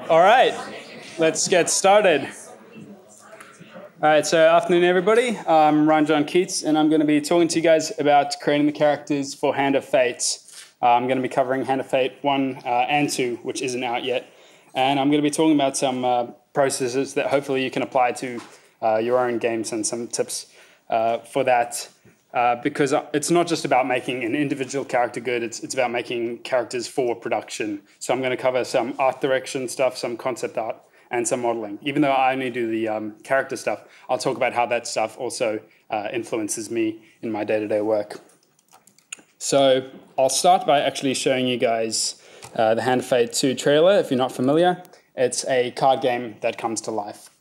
All right, let's get started. All right, so afternoon, everybody. I'm Ryan John Keates, and I'm going to be talking to you guys about creating the characters for Hand of Fate. Uh, I'm going to be covering Hand of Fate 1 uh, and 2, which isn't out yet. And I'm going to be talking about some uh, processes that hopefully you can apply to uh, your own games and some tips uh, for that. Uh, because it's not just about making an individual character good, it's, it's about making characters for production. So I'm going to cover some art direction stuff, some concept art, and some modeling. Even though I only do the um, character stuff, I'll talk about how that stuff also uh, influences me in my day to day work. So I'll start by actually showing you guys uh, the Hand of Fate 2 trailer if you're not familiar. It's a card game that comes to life.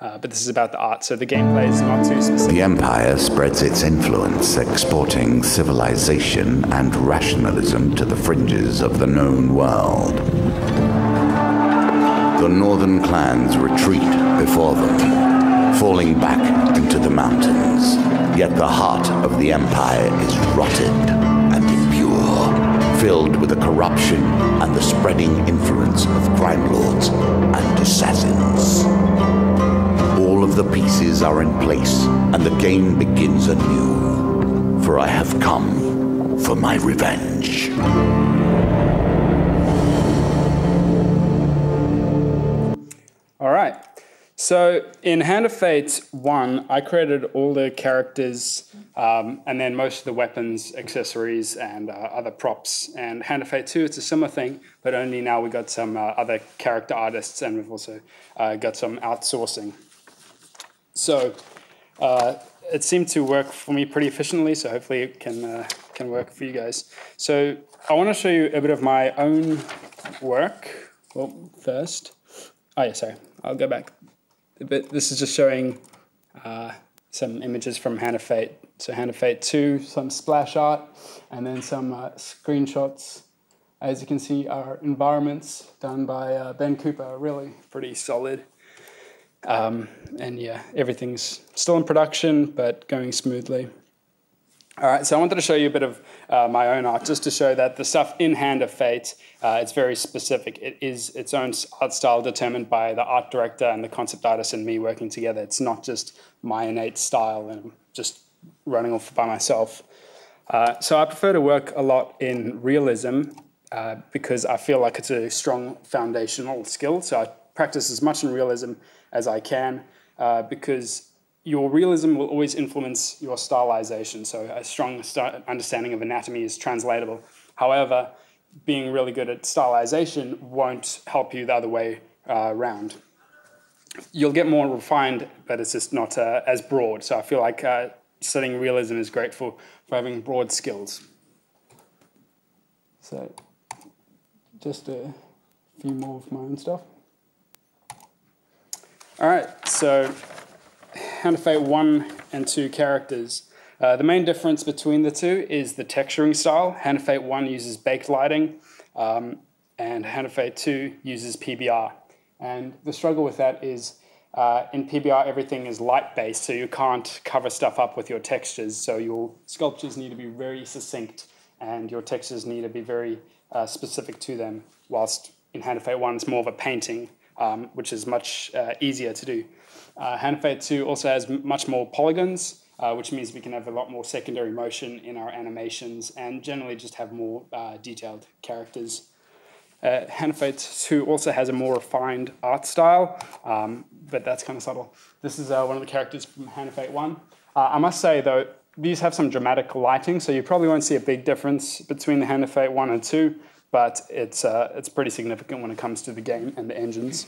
Uh, but this is about the art, so the gameplay is not too specific. The Empire spreads its influence, exporting civilization and rationalism to the fringes of the known world. The northern clans retreat before them, falling back into the mountains. Yet the heart of the Empire is rotted and impure, filled with the corruption and the spreading influence of crime lords and assassins. Of the pieces are in place, and the game begins anew. For I have come for my revenge. All right. So in Hand of Fate 1, I created all the characters um, and then most of the weapons, accessories, and uh, other props. And Hand of Fate 2, it's a similar thing, but only now we've got some uh, other character artists and we've also uh, got some outsourcing. So uh, it seemed to work for me pretty efficiently, so hopefully it can, uh, can work for you guys. So I want to show you a bit of my own work. Well, first, oh yeah, sorry, I'll go back a bit. This is just showing uh, some images from Hand of Fate. So Hand of Fate 2, some splash art, and then some uh, screenshots. As you can see, our environments done by uh, Ben Cooper are really pretty solid. Um, and yeah, everything's still in production, but going smoothly. All right, so I wanted to show you a bit of uh, my own art, just to show that the stuff in Hand of Fate, uh, it's very specific. It is its own art style determined by the art director and the concept artist and me working together. It's not just my innate style and just running off by myself. Uh, so I prefer to work a lot in realism uh, because I feel like it's a strong foundational skill. So I practice as much in realism as I can uh, because your realism will always influence your stylization. So a strong understanding of anatomy is translatable. However, being really good at stylization won't help you the other way uh, around. You'll get more refined, but it's just not uh, as broad. So I feel like uh, studying realism is great for, for having broad skills. So just a few more of my own stuff. All right, so Fate 1 and 2 characters. Uh, the main difference between the two is the texturing style. Fate 1 uses baked lighting, um, and Fate 2 uses PBR. And the struggle with that is uh, in PBR, everything is light based, so you can't cover stuff up with your textures. So your sculptures need to be very succinct, and your textures need to be very uh, specific to them. Whilst in Fate 1, it's more of a painting, um, which is much uh, easier to do. Uh, Fate 2 also has much more polygons, uh, which means we can have a lot more secondary motion in our animations and generally just have more uh, detailed characters. Uh, Hand 2 also has a more refined art style, um, but that's kind of subtle. This is uh, one of the characters from Hand of Fate 1. Uh, I must say, though, these have some dramatic lighting, so you probably won't see a big difference between the Hand of Fate 1 and 2, but it's, uh, it's pretty significant when it comes to the game and the engines.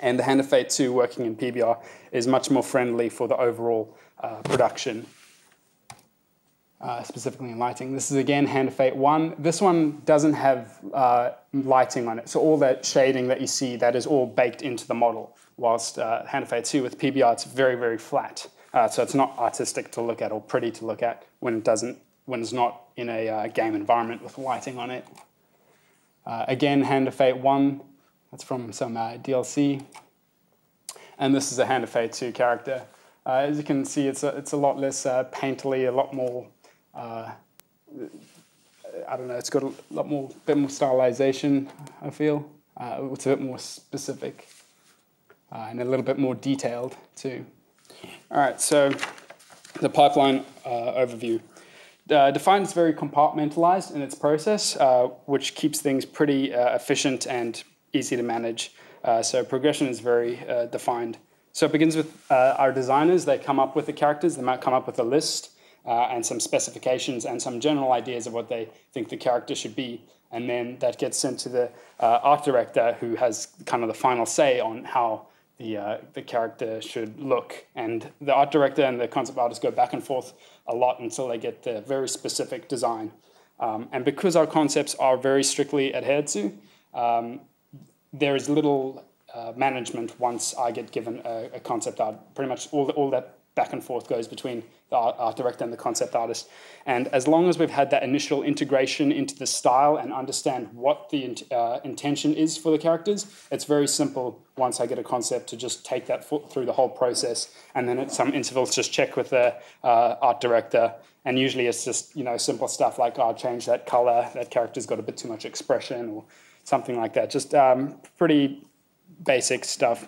And the Hand of Fate 2 working in PBR is much more friendly for the overall uh, production, uh, specifically in lighting. This is again Hand of Fate 1. This one doesn't have uh, lighting on it, so all that shading that you see, that is all baked into the model. Whilst uh, Hand of Fate 2 with PBR, it's very, very flat. Uh, so it's not artistic to look at or pretty to look at when it doesn't, when it's not in a game environment with lighting on it. Again, Hand of Fate 1, that's from some uh, DLC. And this is a Hand of Fate 2 character. Uh, as you can see, it's a, it's a lot less uh, painterly, a lot more, uh, I don't know, it's got a lot more, bit more stylization, I feel. uh, it's a bit more specific uh, and a little bit more detailed too. All right, so the pipeline uh, overview. Uh, Defiant is very compartmentalized in its process, uh, which keeps things pretty uh, efficient and easy to manage. Uh, so progression is very uh, defined. So it begins with uh, our designers. They come up with the characters. They might come up with a list and some specifications and some general ideas of what they think the character should be. And then that gets sent to the art director, who has kind of the final say on how the, the character should look. And the art director and the concept artist go back and forth a lot until they get the very specific design. Um, and because our concepts are very strictly adhered to, um, there is little uh, management once I get given a, a, concept art. Pretty much all, all that back and forth goes between the art, director and the concept artist. And as long as we've had that initial integration into the style and understand what the uh, intention is for the characters, it's very simple once I get a concept to just take that through the whole process. And then at some intervals, just check with the uh, art director. And usually it's just, you know, simple stuff like, oh, change that color, that character's got a bit too much expression or something like that. Just um, pretty basic stuff.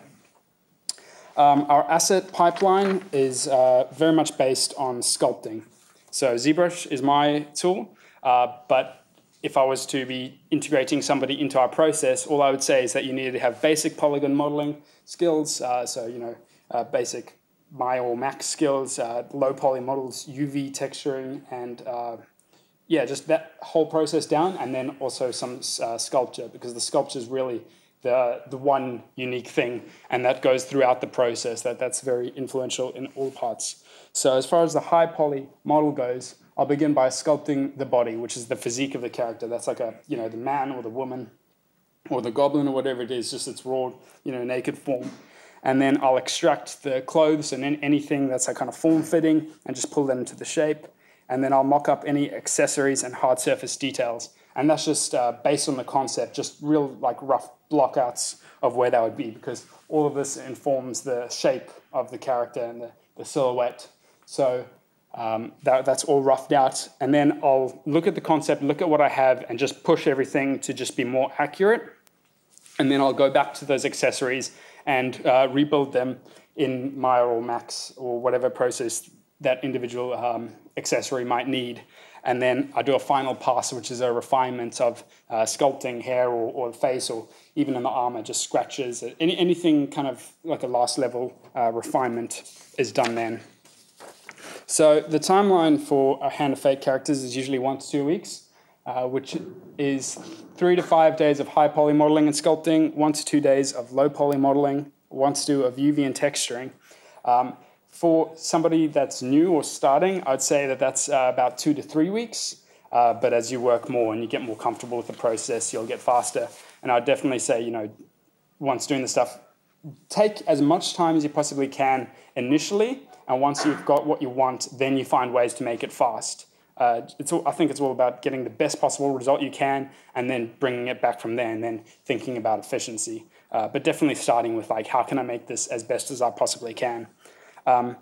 Um, our asset pipeline is uh, very much based on sculpting. So ZBrush is my tool, uh, but if I was to be integrating somebody into our process, all I would say is that you need to have basic polygon modeling skills, uh, so you know uh, basic Maya or Max skills, uh, low poly models, UV texturing, and uh, yeah, just that whole process down, and then also some sculpture because the sculpture is really the, the one unique thing, and that goes throughout the process. That, that's very influential in all parts. So as far as the high poly model goes, I'll begin by sculpting the body, which is the physique of the character. That's like a, you know, the man or the woman or the goblin or whatever it is, just its raw, you know, naked form. And then I'll extract the clothes and anything that's a kind of form fitting and just pull that into the shape. And then I'll mock up any accessories and hard surface details. And that's just uh, based on the concept, just real like rough blockouts of where that would be because all of this informs the shape of the character and the, the silhouette. So um, that, that's all roughed out. And then I'll look at the concept, look at what I have, and just push everything to just be more accurate. And then I'll go back to those accessories and uh, rebuild them in Maya or Max or whatever process that individual um, accessory might need and then I do a final pass, which is a refinement of uh, sculpting hair or, or face or even in the armor, just scratches. Any, anything kind of like a last level uh, refinement is done then. So the timeline for a Hand of Fate characters is usually one to two weeks, uh, which is three to five days of high poly modeling and sculpting, one to two days of low poly modeling, one to two of UV and texturing. Um, for somebody that's new or starting, I'd say that that's uh, about two to three weeks. Uh, but as you work more and you get more comfortable with the process, you'll get faster. And I'd definitely say, you know, once doing the stuff, take as much time as you possibly can initially. And once you've got what you want, then you find ways to make it fast. Uh, it's all, I think it's all about getting the best possible result you can and then bringing it back from there and then thinking about efficiency. Uh, but definitely starting with like, how can I make this as best as I possibly can? Um,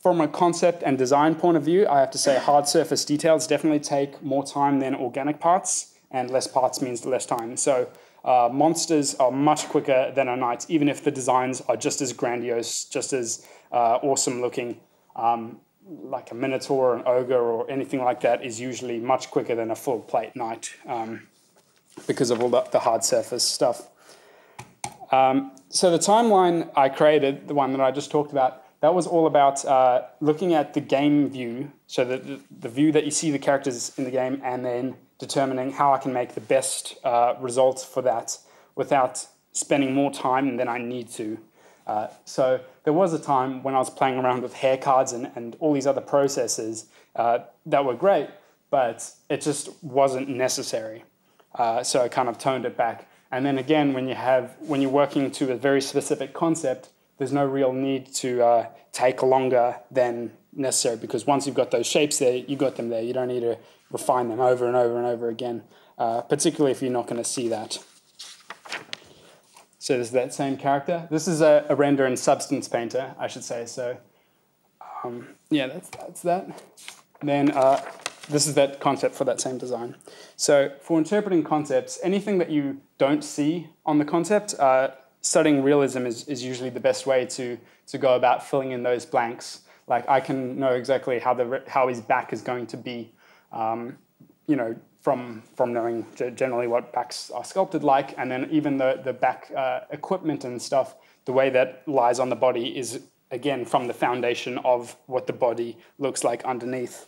from a concept and design point of view, I have to say hard surface details definitely take more time than organic parts, and less parts means less time. So uh, monsters are much quicker than a knight, even if the designs are just as grandiose, just as uh, awesome looking. Um, like a minotaur, or an ogre, or anything like that is usually much quicker than a full plate knight um, because of all the, the hard surface stuff. Um, so the timeline I created, the one that I just talked about, that was all about uh, looking at the game view, so the, the view that you see the characters in the game, and then determining how I can make the best uh, results for that without spending more time than I need to. Uh, so there was a time when I was playing around with hair cards and, and all these other processes uh, that were great, but it just wasn't necessary. Uh, so I kind of toned it back. And then again, when you have when you're working to a very specific concept, there's no real need to uh, take longer than necessary because once you've got those shapes there, you've got them there. You don't need to refine them over and over and over again, uh, particularly if you're not going to see that. So there's that same character. This is a, a render in Substance Painter, I should say. So um, yeah, that's, that's that. Then uh, this is that concept for that same design. So for interpreting concepts, anything that you don't see on the concept, uh, studying realism is, is usually the best way to, to go about filling in those blanks. Like I can know exactly how, the, how his back is going to be, um, you know, from, from knowing generally what backs are sculpted like, and then even the, the back uh, equipment and stuff, the way that lies on the body is, again, from the foundation of what the body looks like underneath.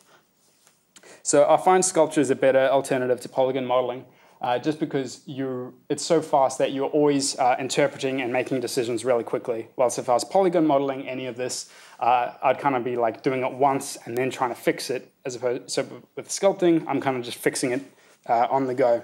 So I find sculpture is a better alternative to polygon modeling. Uh, just because you it's so fast that you're always uh, interpreting and making decisions really quickly. Whilst if I was polygon modeling any of this, uh, I'd kind of be like doing it once and then trying to fix it. As opposed, so with sculpting, I'm kind of just fixing it uh, on the go.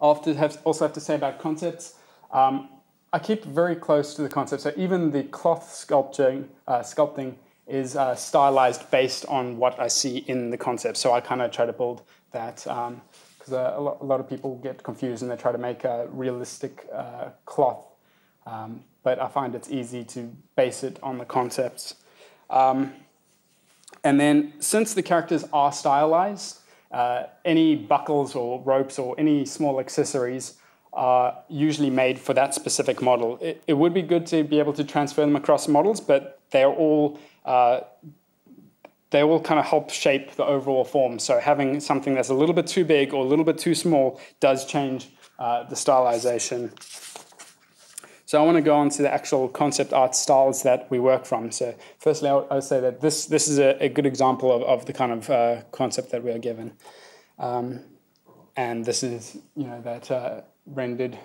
I have, also have to say about concepts. Um, I keep very close to the concept. So even the cloth sculpting, uh, sculpting is uh, stylized based on what I see in the concept. So I kind of try to build that. Um, because uh, a, a, lot of people get confused and they try to make a realistic uh, cloth. Um, but I find it's easy to base it on the concepts. Um, and then since the characters are stylized, uh, any buckles or ropes or any small accessories are usually made for that specific model. It, it would be good to be able to transfer them across models, but they're all uh, they all kind of help shape the overall form. So having something that's a little bit too big or a little bit too small does change uh, the stylization. So I want to go on to the actual concept art styles that we work from. So firstly, I would say that this, this is a, a good example of, of the kind of uh, concept that we are given. Um, and this is, you know, that uh, rendered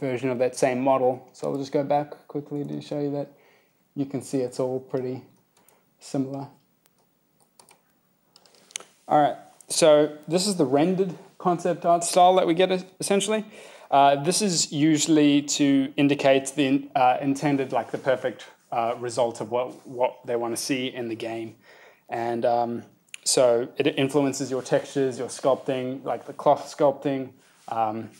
version of that same model. So I'll just go back quickly to show you that you can see it's all pretty similar. All right, so this is the rendered concept art style that we get essentially. Uh, this is usually to indicate the uh, intended, like the perfect uh, result of what, what they want to see in the game. And um, so it influences your textures, your sculpting, like the cloth sculpting. Um,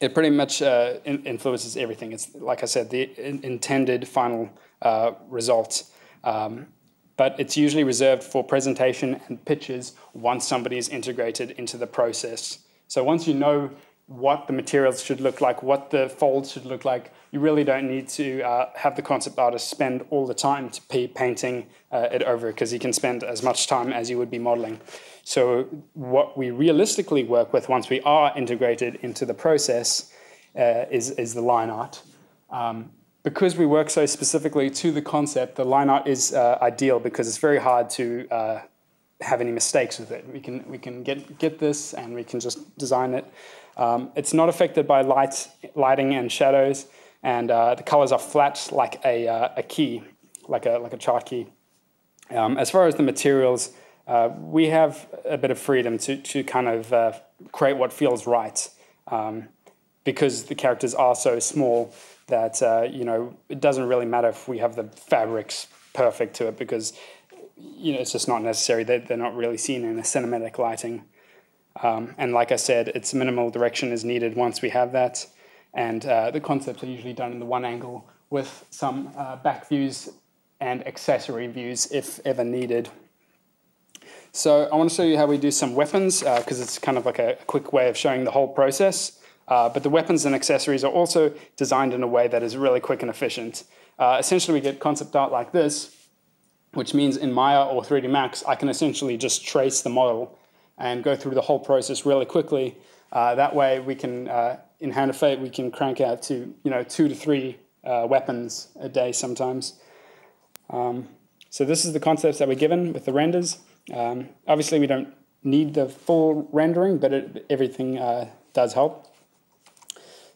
it pretty much uh, in influences everything. It's, like I said, the in intended final uh, result. Um, but it's usually reserved for presentation and pitches once somebody is integrated into the process. So once you know what the materials should look like, what the folds should look like, you really don't need to uh, have the concept artist spend all the time to be painting uh, it over because he can spend as much time as you would be modeling. So what we realistically work with once we are integrated into the process uh, is, is the line art. Um, because we work so specifically to the concept, the line art is uh, ideal because it's very hard to uh, have any mistakes with it. We can, we can get, get this and we can just design it. Um, it's not affected by light, lighting and shadows, and uh, the colors are flat like a, uh, a key, like a, like a chart key. Um, as far as the materials, uh, we have a bit of freedom to, to kind of uh, create what feels right. Um, because the characters are so small, that uh, you know it doesn't really matter if we have the fabrics perfect to it because you know it's just not necessary. They're, they're not really seen in a cinematic lighting. Um, and like I said, its minimal direction is needed once we have that. And uh, the concepts are usually done in the one angle with some uh, back views and accessory views if ever needed. So I want to show you how we do some weapons because uh, it's kind of like a quick way of showing the whole process. Uh, but the weapons and accessories are also designed in a way that is really quick and efficient. Uh, essentially, we get concept art like this, which means in Maya or 3D Max, I can essentially just trace the model and go through the whole process really quickly. Uh, that way, we can, uh, in Hand of Fate, we can crank out to you know two to three uh, weapons a day sometimes. Um, so this is the concepts that we're given with the renders. Um, obviously, we don't need the full rendering, but it, everything uh, does help.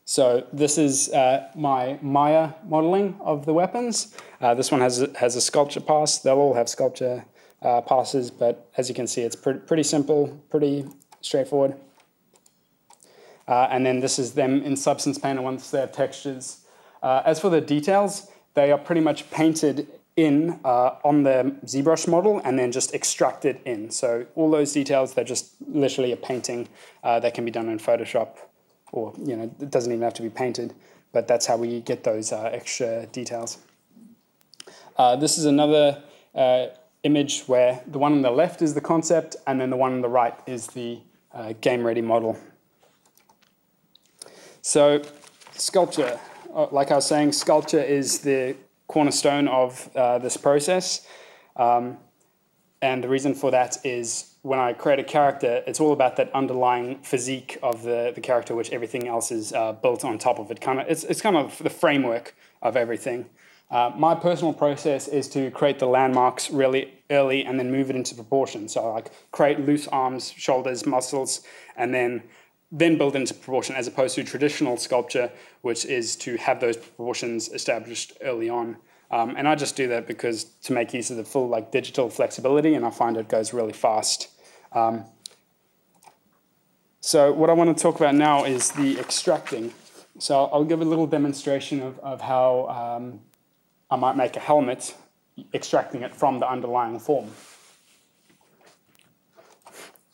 So this is uh, my Maya modeling of the weapons. Uh, this one has has a sculpture pass. They'll all have sculpture uh, passes, but as you can see, it's pretty, pretty simple, pretty straightforward. Uh, and then this is them in Substance Painter once they have textures. Uh, as for the details, they are pretty much painted in uh, on the ZBrush model and then just extracted in. So all those details, they're just literally a painting that can be done in Photoshop or you know, it doesn't even have to be painted, but that's how we get those uh, extra details. Uh, this is another uh, image where the one on the left is the concept and then the one on the right is the uh, game ready model. So sculpture, uh, like I was saying, sculpture is the cornerstone of this process. Um, and the reason for that is when I create a character, it's all about that underlying physique of the, the character, which everything else is uh, built on top of it. Kind of, it's, it's kind of the framework of everything. Uh, my personal process is to create the landmarks really early and then move it into proportion. So like create loose arms, shoulders, muscles, and then then build into proportion as opposed to traditional sculpture, which is to have those proportions established early on. Um, and I just do that because to make use of the full like digital flexibility, and I find it goes really fast. Um, so what I want to talk about now is the extracting. So I'll give a little demonstration of, of how um, I might make a helmet, extracting it from the underlying form.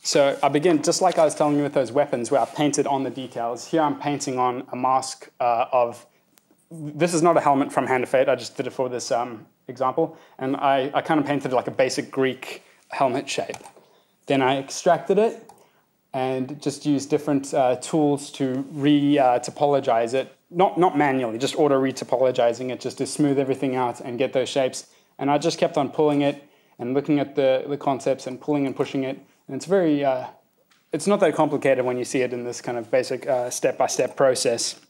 So I begin just like I was telling you with those weapons where I painted on the details. Here I'm painting on a mask uh, of, this is not a helmet from Hand of Fate, I just did it for this um, example. And I, I kind of painted like a basic Greek helmet shape. Then I extracted it and just used different uh, tools to re-topologize uh, it. Not, not manually, just auto re-topologizing it just to smooth everything out and get those shapes. And I just kept on pulling it and looking at the, the concepts and pulling and pushing it and it's very, uh, it's not that complicated when you see it in this kind of basic uh, step-by-step -step process.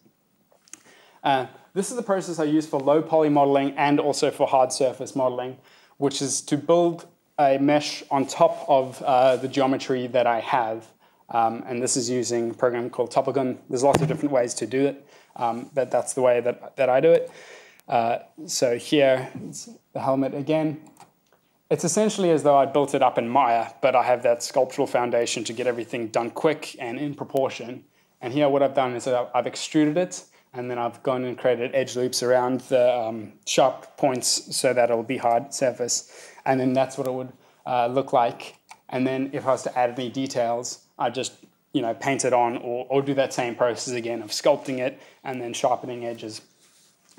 This is the process I use for low poly modeling and also for hard surface modeling, which is to build a mesh on top of uh, the geometry that I have. Um, and this is using a program called Topogun. There's lots of different ways to do it, um, but that's the way that, that I do it. Uh, so here, the helmet again. It's essentially as though I built it up in Maya, but I have that sculptural foundation to get everything done quick and in proportion. And here what I've done is I've extruded it, and then I've gone and created edge loops around the um, sharp points so that it'll be hard surface. And then that's what it would uh, look like. And then if I was to add any details, I'd just you know, paint it on or, or do that same process again of sculpting it and then sharpening edges.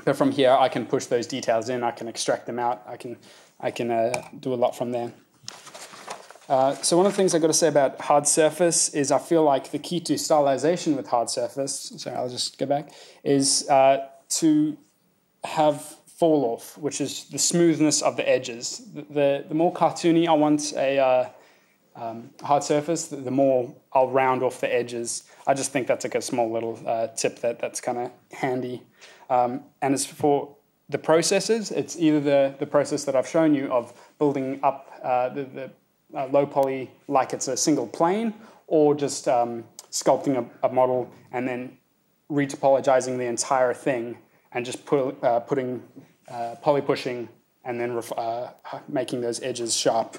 But from here, I can push those details in, I can extract them out, I can I can uh, do a lot from there. Uh, so one of the things I've got to say about hard surface is I feel like the key to stylization with hard surface, so I'll just go back, is uh, to have fall off, which is the smoothness of the edges. The, the, the more cartoony I want a uh, um, hard surface, the, the, more I'll round off the edges. I just think that's like a small little uh, tip that, that's kind of handy. Um, and as for the processes. It's either the, the process that I've shown you of building up uh, the, the uh, low poly like it's a single plane, or just um, sculpting a, a, model and then retopologizing the entire thing and just put, uh, putting uh, poly pushing and then uh, making those edges sharp.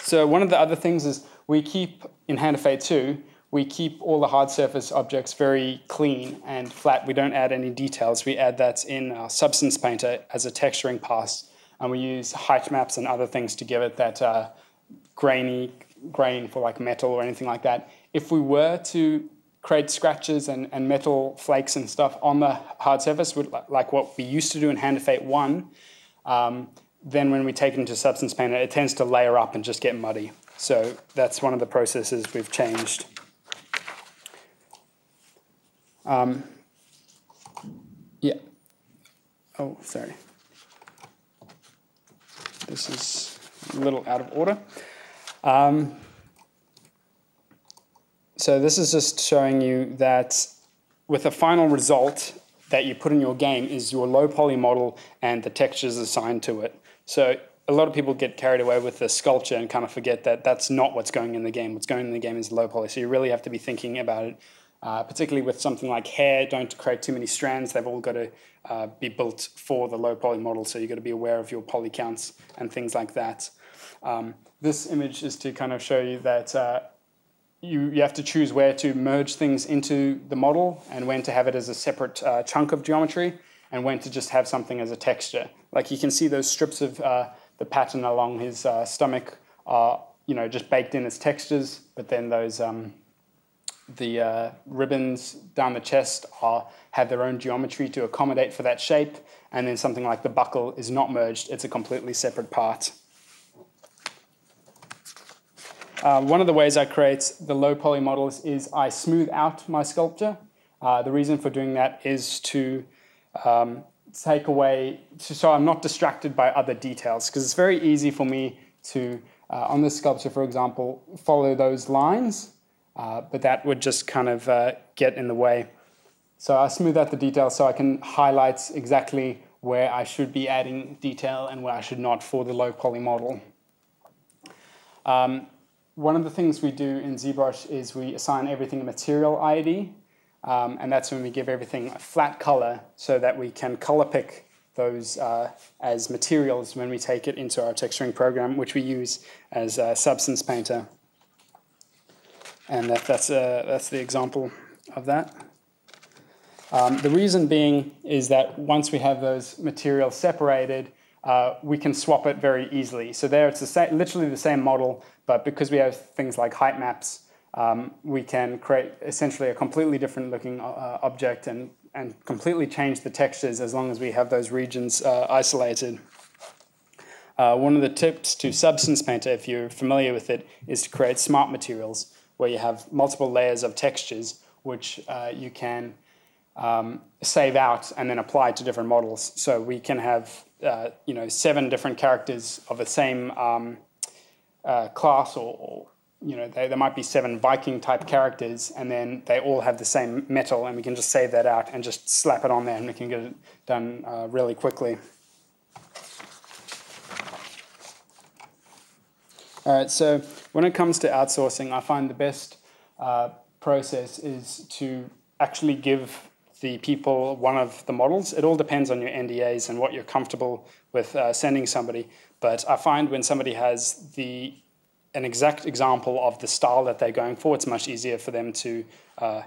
So one of the other things is we keep in Hand of Fate 2 we keep all the hard surface objects very clean and flat. We don't add any details. We add that in our Substance Painter as a texturing pass. And we use height maps and other things to give it that uh, grainy grain for like metal or anything like that. If we were to create scratches and, and metal flakes and stuff on the hard surface, like what we used to do in Hand of Fate 1, um, then when we take it into Substance Painter, it tends to layer up and just get muddy. So that's one of the processes we've changed. Um, yeah. Oh, sorry. This is a little out of order. Um, so this is just showing you that with the final result that you put in your game is your low poly model and the textures assigned to it. So a lot of people get carried away with the sculpture and kind of forget that that's not what's going in the game. What's going in the game is low poly. So you really have to be thinking about it uh, particularly with something like hair, don't create too many strands. They've all got to uh, be built for the low poly model, so you've got to be aware of your poly counts and things like that. Um, this image is to kind of show you that uh, you, you have to choose where to merge things into the model and when to have it as a separate uh, chunk of geometry and when to just have something as a texture. Like you can see those strips of uh, the pattern along his uh, stomach are you know, just baked in as textures, but then those um, the uh, ribbons down the chest are, have their own geometry to accommodate for that shape, and then something like the buckle is not merged, it's a completely separate part. uh, one of the ways I create the low poly models is I smooth out my sculpture. Uh, the reason for doing that is to um, take away, so I'm not distracted by other details, because it's very easy for me to, uh, on this sculpture, for example, follow those lines, uh, but that would just kind of uh, get in the way. So I smooth out the details so I can highlight exactly where I should be adding detail and where I should not for the low poly model. Um, one of the things we do in ZBrush is we assign everything a material ID, um, and that's when we give everything a flat color so that we can color pick those uh, as materials when we take it into our texturing program, which we use as Substance Painter. And that, that's, uh, that's the example of that. Um, the reason being is that once we have those materials separated, uh, we can swap it very easily. So there it's the same, literally the same model, but because we have things like height maps, um, we can create essentially a completely different looking uh, object and, and completely change the textures as long as we have those regions uh, isolated. Uh, one of the tips to Substance Painter, if you're familiar with it, is to create smart materials where you have multiple layers of textures which uh, you can um, save out and then apply to different models. So we can have uh, you know seven different characters of the same um, uh, class, or, or, you know they, there might be seven Viking type characters, and then they all have the same metal, and we can just save that out and just slap it on there, and we can get it done uh, really quickly. All right, so when it comes to outsourcing, I find the best uh, process is to actually give the people one of the models. It all depends on your NDAs and what you're comfortable with uh, sending somebody. But I find when somebody has the an exact example of the style that they're going for, it's much easier for them to uh,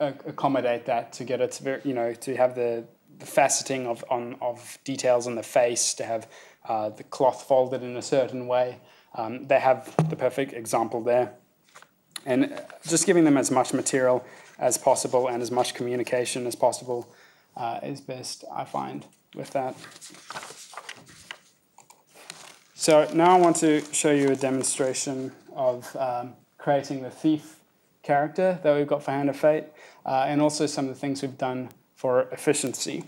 accommodate that, to get it you know, to have the, the faceting of on of details on the face, to have uh, the cloth folded in a certain way. Um, they have the perfect example there, and just giving them as much material as possible and as much communication as possible uh, is best, I find, with that. So now I want to show you a demonstration of um, creating the thief character that we've got for Hand of Fate, uh, and also some of the things we've done for efficiency.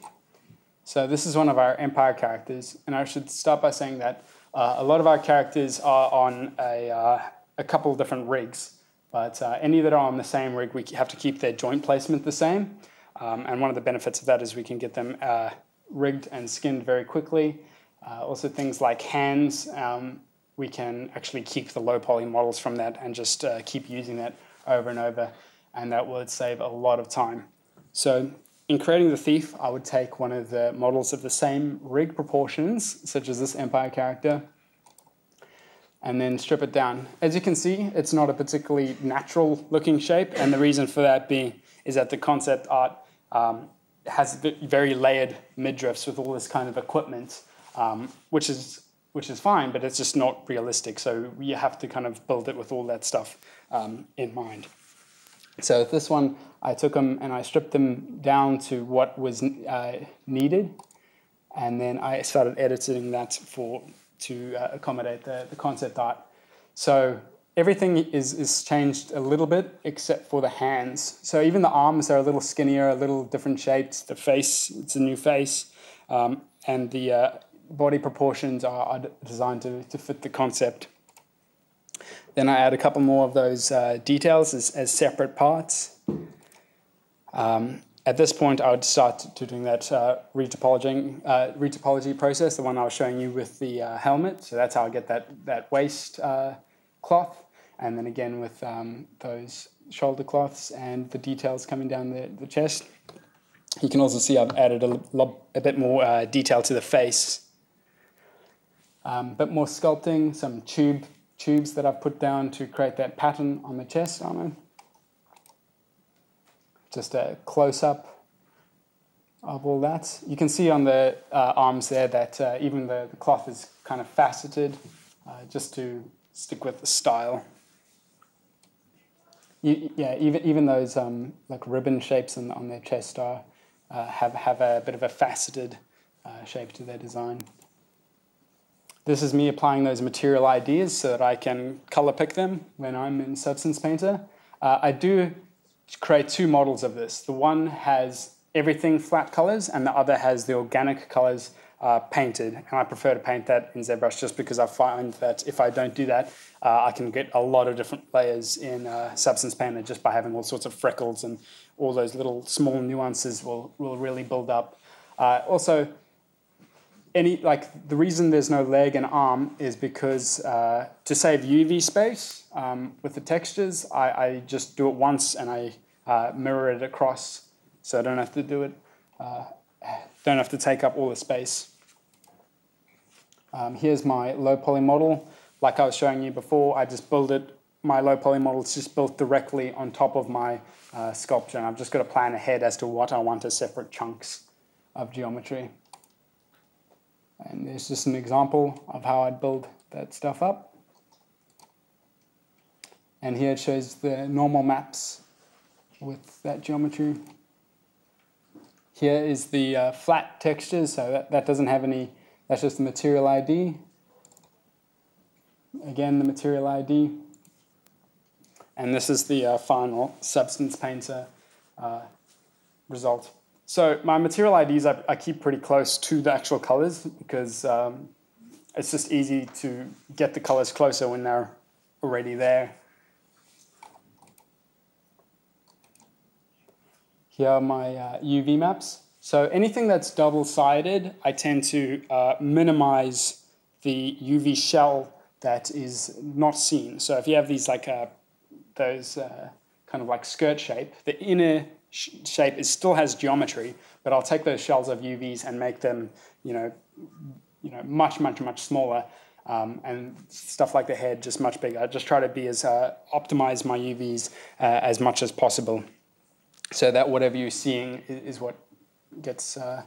So this is one of our Empire characters, and I should start by saying that uh, a lot of our characters are on a, uh, a couple different rigs. But uh, any that are on the same rig, we have to keep their joint placement the same. Um, and one of the benefits of that is we can get them uh, rigged and skinned very quickly. Uh, also things like hands, um, we can actually keep the low poly models from that and just uh, keep using that over and over. And that would save a lot of time. So in creating the thief, I would take one of the models of the same rig proportions, such as this Empire character, and then strip it down. As you can see, it's not a particularly natural looking shape, and the reason for that being is that the concept art um, has very layered midriffs with all this kind of equipment, um, which is which is fine, but it's just not realistic. So you have to kind of build it with all that stuff um, in mind. So this one, I took them and I stripped them down to what was uh, needed, and then I started editing that for to uh, accommodate the, the concept art. So everything is, is changed a little bit except for the hands. So even the arms are a little skinnier, a little different shaped. The face, it's a new face. Um, and the uh, body proportions are, are, designed to, to fit the concept. Then I add a couple more of those uh, details as, as separate parts. Um, at this point, I would start to doing that uh, retopology, uh, retopology process, the one I was showing you with the uh, helmet. So that's how I get that, that waist uh, cloth. And then again with um, those shoulder cloths and the details coming down the, the chest. You can also see I've added a, a bit more uh, detail to the face. A um, bit more sculpting, some tube tubes that I've put down to create that pattern on the chest armor just a close-up of all that. You can see on the uh, arms there that uh, even the, the, cloth is kind of faceted uh, just to stick with the style. You, yeah, even, even those um, like ribbon shapes on, on their chest are, uh, have, have a bit of a faceted uh, shape to their design. This is me applying those material IDs so that I can color pick them when I'm in Substance Painter. Uh, I do create two models of this. The one has everything flat colors and the other has the organic colors uh, painted. And I prefer to paint that in ZBrush just because I find that if I don't do that, uh, I can get a lot of different layers in uh, Substance Painter just by having all sorts of freckles and all those little small nuances will, will really build up. Uh, also, any like the reason there's no leg and arm is because uh, to save UV space um, with the textures, I, I, just do it once and I uh, mirror it across, so I don't have to do it. Uh, don't have to take up all the space. Um, here's my low poly model. Like I was showing you before, I just build it. My low poly model is just built directly on top of my uh, sculpture, and I've just got to plan ahead as to what I want as separate chunks of geometry. And there's just an example of how I'd build that stuff up. And here it shows the normal maps with that geometry. Here is the uh, flat textures, so that, that doesn't have any, that's just the material ID. Again, the material ID. And this is the uh, final Substance Painter uh, result. So my material IDs I, I, keep pretty close to the actual colors because um, it's just easy to get the colors closer when they're already there. Here are my uh, UV maps. So anything that's double-sided, I tend to uh, minimize the UV shell that is not seen. So if you have these like uh, those uh, kind of like skirt shape, the inner shape It still has geometry, but I'll take those shells of UVs and make them, you know, you know, much, much, much smaller, um, and stuff like the head just much bigger. I just try to be as uh, optimize my UVs uh, as much as possible, so that whatever you're seeing is, is what gets uh,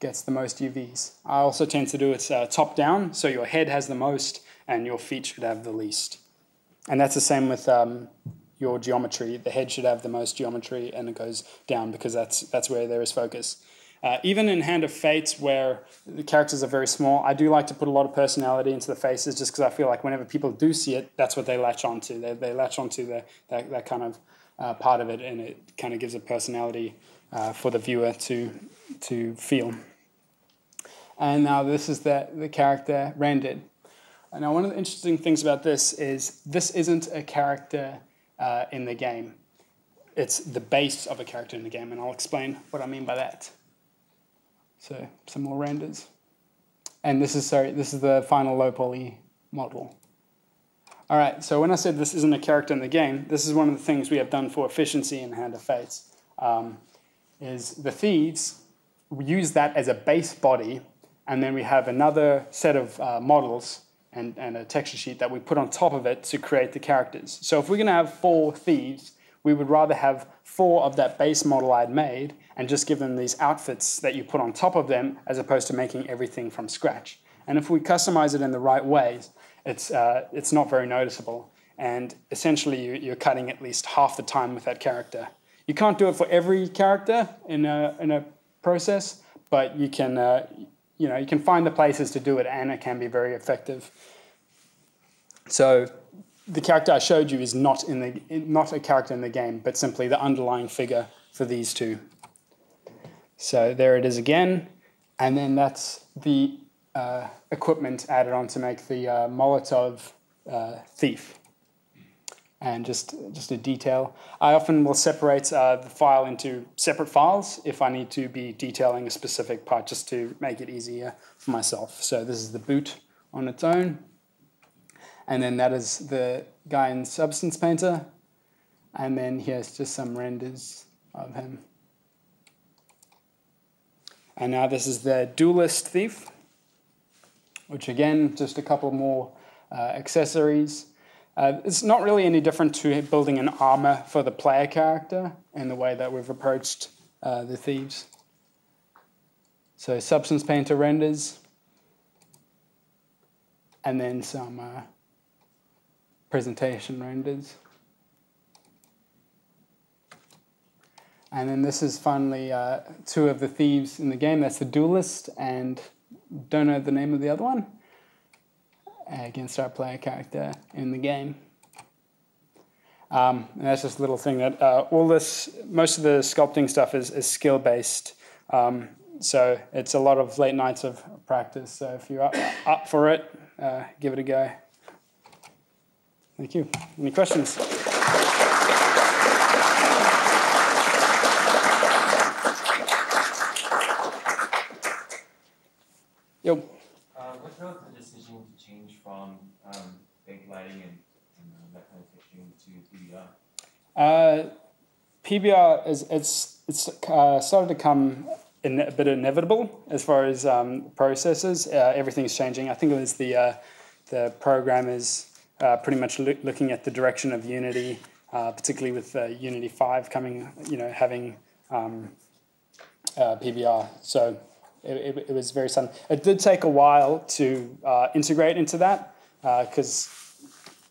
gets the most UVs. I also tend to do it uh, top down, so your head has the most and your feet should have the least, and that's the same with. Um, your geometry. The head should have the most geometry, and it goes down because that's that's where there is focus. Uh, even in Hand of Fate, where the characters are very small, I do like to put a lot of personality into the faces just because I feel like whenever people do see it, that's what they latch onto. They, they latch onto the, that, that kind of uh, part of it, and it kind of gives a personality uh, for the viewer to, to feel. And now this is the, the character rendered. Now, one of the interesting things about this is this isn't a character uh, in the game. It's the base of a character in the game, and I'll explain what I mean by that. So some more renders. And this is, sorry, this is the final low poly model. All right, so when I said this isn't a character in the game, this is one of the things we have done for efficiency in Hand of Fates, um, is the thieves, we use that as a base body, and then we have another set of uh, models and, and a texture sheet that we put on top of it to create the characters. So if we're going to have four thieves, we would rather have four of that base model I'd made and just give them these outfits that you put on top of them as opposed to making everything from scratch. And if we customize it in the right ways, it's, uh, it's not very noticeable. And essentially, you, you're cutting at least half the time with that character. You can't do it for every character in a, in a process, but you can, uh, you know, you can find the places to do it and it can be very effective. So the character I showed you is not, in the, not a character in the game, but simply the underlying figure for these two. So there it is again. And then that's the uh, equipment added on to make the uh, Molotov uh, thief. And just, just a detail. I often will separate uh, the file into separate files if I need to be detailing a specific part just to make it easier for myself. So this is the boot on its own. And then that is the guy in Substance Painter. And then here's just some renders of him. And now this is the Duelist Thief, which again, just a couple more uh, accessories. Uh, it's not really any different to building an armor for the player character in the way that we've approached uh, the thieves. So Substance Painter renders, and then some uh, presentation renders. And then this is finally uh, two of the thieves in the game. That's the duelist and don't know the name of the other one. Against our player character in the game. Um, and that's just a little thing that uh, all this, most of the sculpting stuff is, is skill based. Um, so it's a lot of late nights of practice. So if you're up, up for it, uh, give it a go. Thank you. Any questions? Yo. Uh, what drove the decision to change from um, and, and uh, that kind of to PBR? Uh, PBR is it's it's uh, started to come in a bit inevitable as far as um, processes. Uh, everything's changing. I think it was the uh, the program is uh, pretty much lo- looking at the direction of Unity, uh, particularly with uh, Unity five coming. You know, having um, uh, PBR. So it, it, it was very sudden. It did take a while to integrate into that because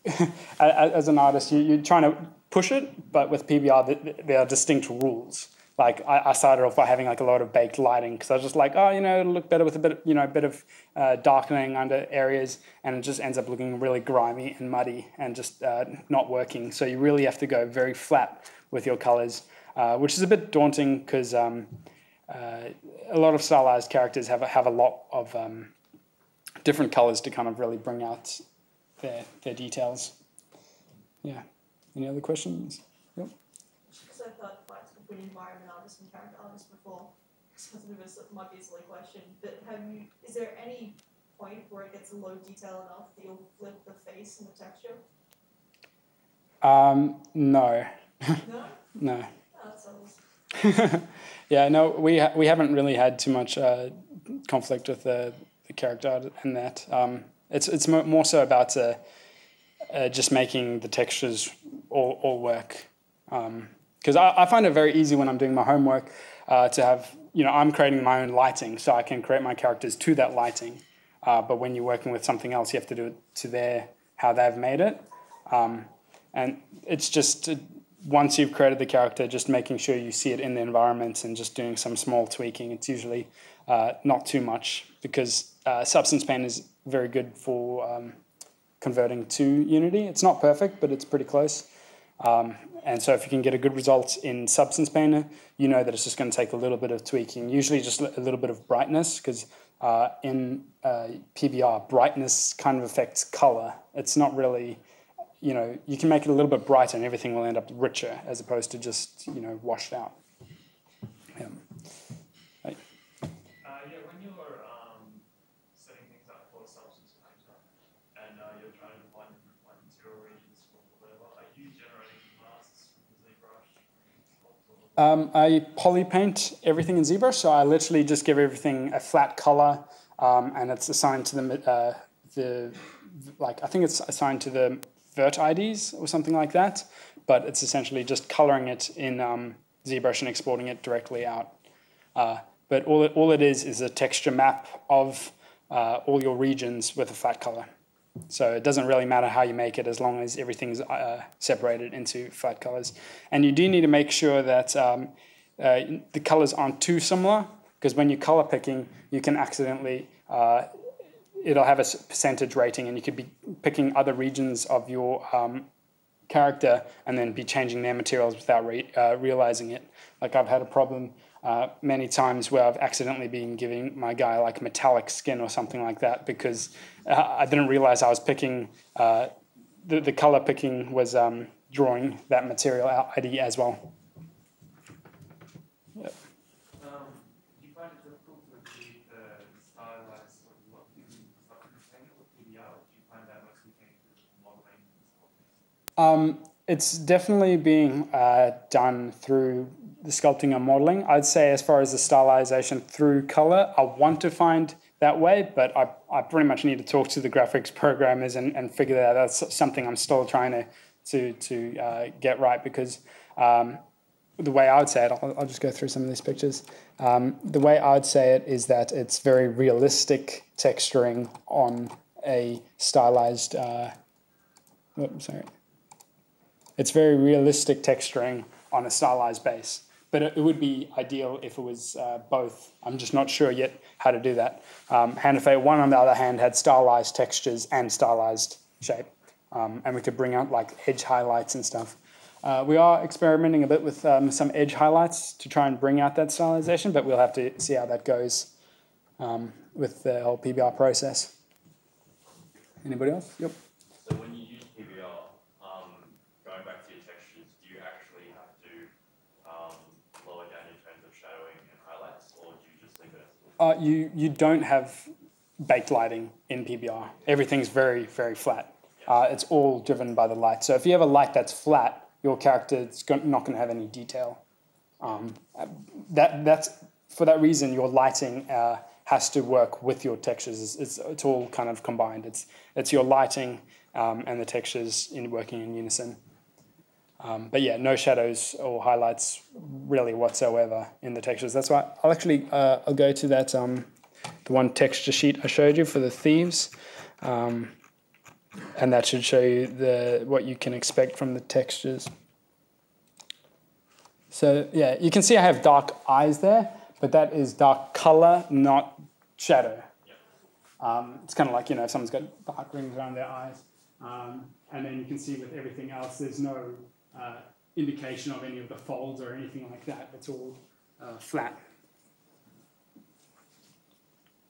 as an artist, you, you're trying to push it, but with PBR, there are distinct rules. Like I, I started off by having like a lot of baked lighting because I was just like, oh, you know, it'll look better with a bit, of, you know, a bit of uh, darkening under areas, and it just ends up looking really grimy and muddy and just uh, not working. So you really have to go very flat with your colors, uh, which is a bit daunting because um, uh, a lot of stylized characters have a, have a lot of um, different colors to kind of really bring out their their details. Yeah. Any other questions? Yep. Because I thought Flax between environment artist and character artist before. So it might be a silly question, but have you? Is there any point where it gets low detail enough that you'll flip the face and the texture? Um, no. No, no. oh, yeah, no, we ha- we haven't really had too much uh, conflict with the, the character in that. Um, it's it's more so about uh, uh, just making the textures all, all work. Because I, I find it very easy when I'm doing my homework uh, to have you know I'm creating my own lighting, so I can create my characters to that lighting. Uh, but when you're working with something else, you have to do it to their how they've made it. Um, and it's just uh, once you've created the character, just making sure you see it in the environment and just doing some small tweaking. It's usually uh, not too much because uh, Substance Paint is very good for um, converting to Unity. It's not perfect, but it's pretty close. Um, and so if you can get a good result in Substance Painter, you know that it's just going to take a little bit of tweaking, usually just a little bit of brightness, because uh, in uh, PBR, brightness kind of affects color. It's not really you know, you can make it a little bit brighter and everything will end up richer as opposed to just, you know, washed out. Yeah. Right. Uh, yeah, when you're um, setting things up for substance painter and uh, you're trying to find different like material regions for whatever, are you generating masks from the ZBrush? Um, I poly paint everything in ZBrush, so I literally just give everything a flat color um, and it's assigned to the, uh, the, like, I think it's assigned to the vert IDs or something like that, but it's essentially just coloring it in um, ZBrush and exporting it directly out. Uh, but all it, all it is is a texture map of uh, all your regions with a flat color. So it doesn't really matter how you make it as long as everything's uh, separated into flat colors. And you do need to make sure that um, uh, the colors aren't too similar because when you're color picking, you can accidentally uh, it'll have a percentage rating, and you could be picking other regions of your um, character and then be changing their materials without re- uh, realizing it. Like I've had a problem uh, many times where I've accidentally been giving my guy like metallic skin or something like that because I didn't realize I was picking uh, the the color picking was um, drawing that material out ID as well. Yep. Um, do you find it difficult to achieve the stylized sort of look in substance with PBR, or do you find that mostly came through modeling? Um, it's definitely being uh, done through the sculpting and modeling. I'd say, as far as the stylization through color, I want to find that way, but I, I pretty much need to talk to the graphics programmers and, and figure that out. That's something I'm still trying to to, to uh, get right because um, the way I would say it, I'll, I'll just go through some of these pictures. Um, the way I would say it is that it's very realistic texturing on a stylized. Uh, oops, sorry. It's very realistic texturing on a stylized base, but it, would be ideal if it was uh, both. I'm just not sure yet how to do that. Um, Hand of Fate 1, on the other hand, had stylized textures and stylized shape. Um, and we could bring out like edge highlights and stuff. Uh, we are experimenting a bit with um, some edge highlights to try and bring out that stylization, but we'll have to see how that goes um, with the whole PBR process. Anybody else? Yep. So when you use PBR, um, going back to your textures, do you actually have to um, lower down in terms of shadowing and highlights, or do you just leave it as Uh, you, you don't have baked lighting in PBR. Everything's very, very flat. Uh, it's all driven by the light. So if you have a light that's flat, your character is go- not going to have any detail. Um, that, that's, for that reason, your lighting uh, has to work with your textures. It's, it's, it's all kind of combined. It's, it's your lighting um, and the textures in working in unison. Um, but yeah, no shadows or highlights really whatsoever in the textures. That's why I'll actually uh, I'll go to that um, the one texture sheet I showed you for the thieves, um, and that should show you the what you can expect from the textures. So yeah, you can see I have dark eyes there, but that is dark color, not shadow. Um, it's kind of like you know if someone's got dark rings around their eyes, um, and then you can see with everything else, there's no uh, indication of any of the folds or anything like that. It's all uh, flat.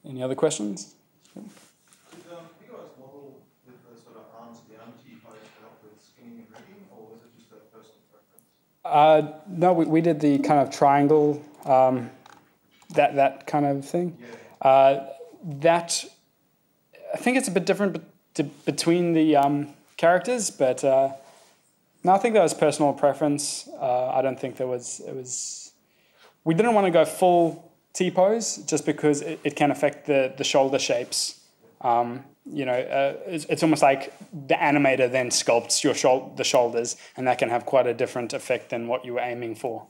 Any other questions? Did um, you model with the sort of arms down T-pose to help with skinning and rigging, or was it just a personal preference? Uh, no, we, we did the kind of triangle, um, that that kind of thing. Yeah. Uh, that I think it's a bit different be- between the um, characters, but uh, no, I think that was personal preference. Uh, I don't think there was it was. We didn't want to go full T pose just because it, it can affect the the shoulder shapes. Um, you know, uh, it's, it's almost like the animator then sculpts your shou- the shoulders, and that can have quite a different effect than what you were aiming for.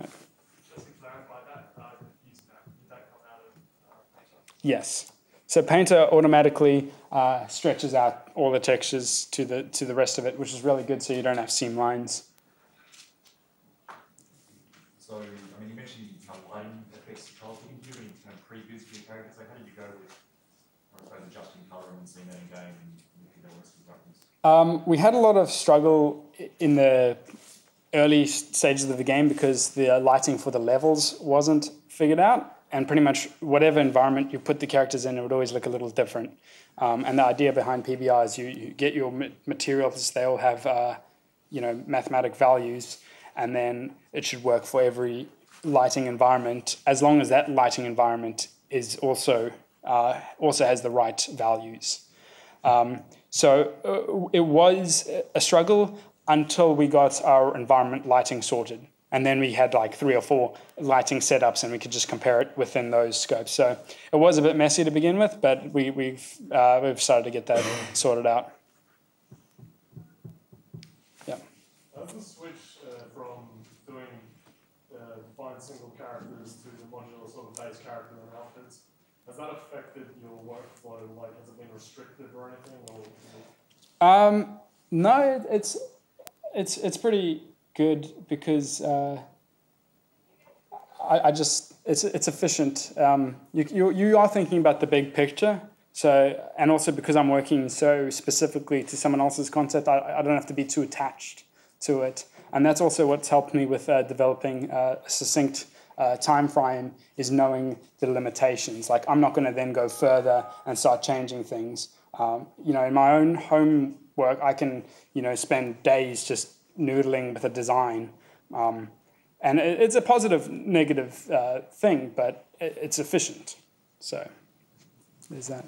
Just to clarify that, uh, use that, did that come out of, uh, Painter? Yes. So Painter automatically uh, stretches out all the textures to the to the rest of it, which is really good. So you don't have seam lines. So, I mean, you mentioned of lighting effects to control. Can you do any kind of previews for your characters? Like, how did you go with, I suppose, adjusting colour and seeing that in game and looking at the rest of the buttons? Um, we had a lot of struggle in the early stages of the game because the lighting for the levels wasn't figured out, and pretty much whatever environment you put the characters in, it would always look a little different. Um, and the idea behind PBR is you, you get your materials; they all have uh, you know mathematic values, and then it should work for every lighting environment as long as that lighting environment is also uh, also has the right values. Um, so uh, it was a struggle until we got our environment lighting sorted. And then we had like three or four lighting setups and we could just compare it within those scopes. So it was a bit messy to begin with, but we, we've, uh, we've started to get that sorted out. Yeah. Does the switch uh, from doing uh, defined single characters to the modular sort of base character and outfits, has that affected your workflow? Like, has it been restricted or anything? Or Um, no, it's it's it's pretty good because uh, I, I just it's it's efficient. Um, you, you you are thinking about the big picture. So and also because I'm working so specifically to someone else's concept, I, I don't have to be too attached to it. And that's also what's helped me with uh, developing uh, a succinct uh, time frame is knowing the limitations. Like I'm not going to then go further and start changing things. Um, you know, in my own home work, I can you know spend days just noodling with a design, um, and it, it's a positive, negative uh, thing, but it, it's efficient. So there's that.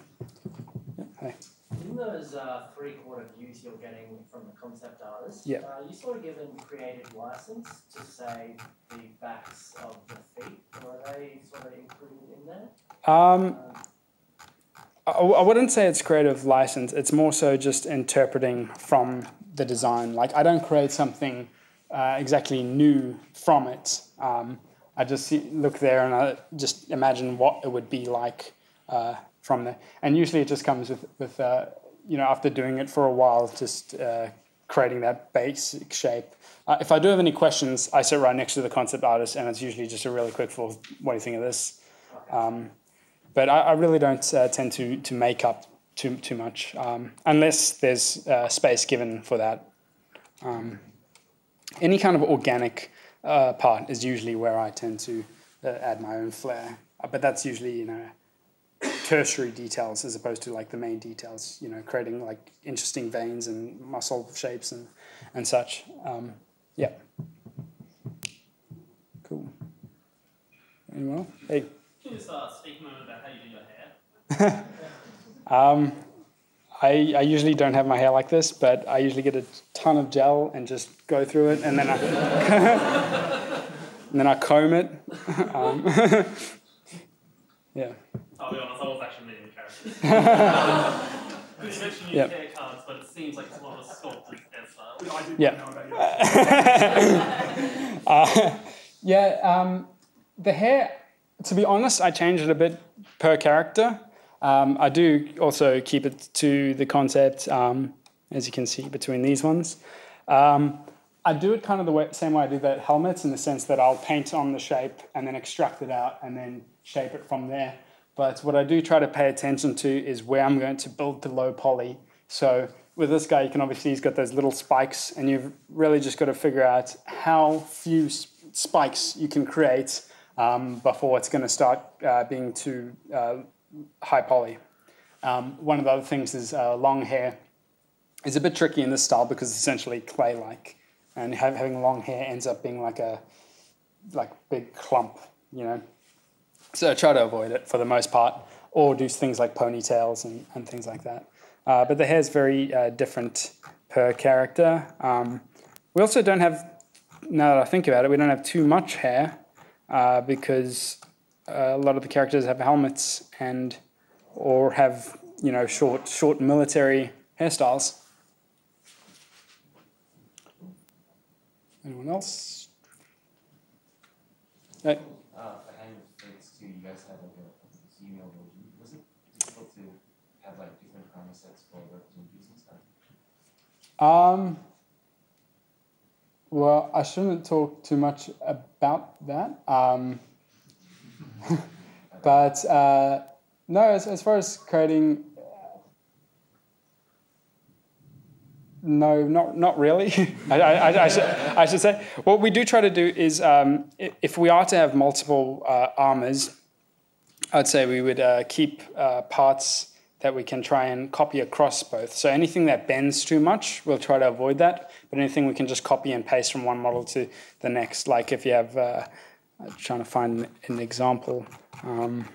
Yeah, hey. In those uh, three-quarter views you're getting from the concept artist, Yeah. uh, you sort of given creative license to say the backs of the feet. Were they sort of included in there? Um, Um, I, I wouldn't say it's creative license. It's more so just interpreting from the design. Like I don't create something uh, exactly new from it. Um, I just see, look there and I just imagine what it would be like uh, from there. And usually it just comes with with uh, you know after doing it for a while, just uh, creating that basic shape. Uh, if I do have any questions, I sit right next to the concept artist, and it's usually just a really quick for what do you think of this? Um, but I, I, really don't uh, tend to to make up too too much um, unless there's uh, space given for that. Um, any kind of organic uh, part is usually where I tend to uh, add my own flair, uh, but that's usually you know tertiary details as opposed to like the main details. You know, creating like interesting veins and muscle shapes and and such. Um, yeah. Cool. Anyone else? Hey. Can you just speak a moment about how you do your hair? um, I, I usually don't have my hair like this, but I usually get a ton of gel and just go through it, and then I, and then I comb it. Um, yeah. I'll be honest, I was actually meaning character. Because you mentioned Yep. hair cards, but it seems like it's more of a sculpted hairstyle. I did Yeah. know about yours. Uh, yeah, um, the hair, to be honest, I change it a bit per character. Um, I do also keep it to the concept, um, as you can see between these ones. Um, I do it kind of the way, same way I do that helmets, in the sense that I'll paint on the shape and then extract it out and then shape it from there. But what I do try to pay attention to is where I'm going to build the low poly. So with this guy, you can obviously, he's got those little spikes, and you've really just got to figure out how few spikes you can create um, before it's going to start uh, being too uh, high poly. Um, one of the other things is uh, long hair is a bit tricky in this style because it's essentially clay-like, and having long hair ends up being like a like big clump, you know. So try to avoid it for the most part, or do things like ponytails and, and things like that. Uh, but the hair is very uh, different per character. Um, we also don't have, now that I think about it, we don't have too much hair uh, because a lot of the characters have helmets and or have you know short short military hairstyles. Anyone else? Hey. Uh, for Hand of Fates too, you guys had like a, a female version. Was it difficult to have like different chroma sets for representatives and stuff? Um, well, I shouldn't talk too much about that. Um, but uh, no, as, as far as creating, no, not not really. I, I, I, I, should, I should say what we do try to do is um, if we are to have multiple uh, armors, I'd say we would uh, keep uh, parts that we can try and copy across both. So anything that bends too much, we'll try to avoid that. But anything we can just copy and paste from one model to the next, like if you have, uh, I'm trying to find an example, um,